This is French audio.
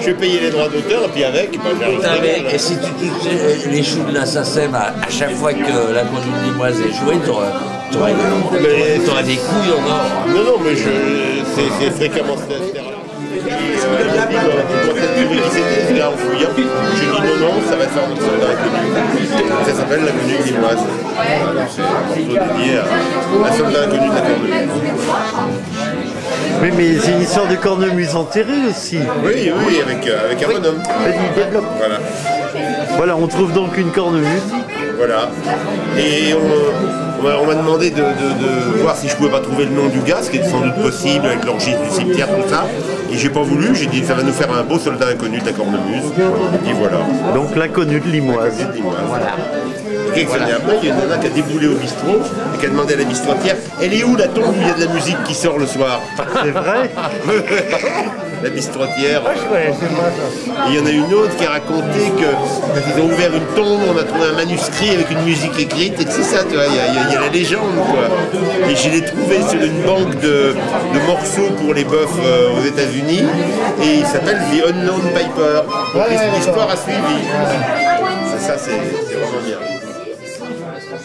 je vais payer les droits d'auteur, et puis avec, bah, j'ai un spectacle. et si tu touchais les choux de l'assassin à, à chaque fois que la conduite limoise est jouée, Mais- t'aurais des couilles en or. Non, non, mais je, c'est, fréquemment la là, en fouillant, j'ai dit non, non, ça va faire notre soldat inconnu. Ça s'appelle la connu limoise. Voilà, C'est un morceau dédié à un soldat inconnu de la cornemuse. Oui, mais c'est une histoire de cornemuse enterrée aussi. Oui, oui, avec, euh, avec un bonhomme. Vas-y, développe. Voilà. Voilà, on trouve donc une cornemuse. Voilà. Et on, on m'a- demandé de, de- de voir si je pouvais pas trouver le nom du gars, ce qui est sans doute possible avec l'origine du cimetière, tout ça. Et j'ai pas voulu, j'ai dit ça va nous faire un beau soldat inconnu de la cornemuse. Et voilà. Donc l'inconnu de Limoise. Voilà. Et quelques années après, il y a une nana qui a déboulé au bistrot et qui a demandé à la bistrotière Elle est où la tombe? Où il y a de la musique qui sort le soir C'est vrai La bistrotière. Et il y en a une autre qui a raconté que quand ils ont ouvert une tombe, on a trouvé un manuscrit avec une musique écrite et que c'est ça, tu vois, il y, a- y y la légende quoi. Et je l'ai trouvé sur une banque de, de morceaux pour les bœufs euh, aux États-Unis et il s'appelle The Unknown Piper. Donc l'histoire a suivi.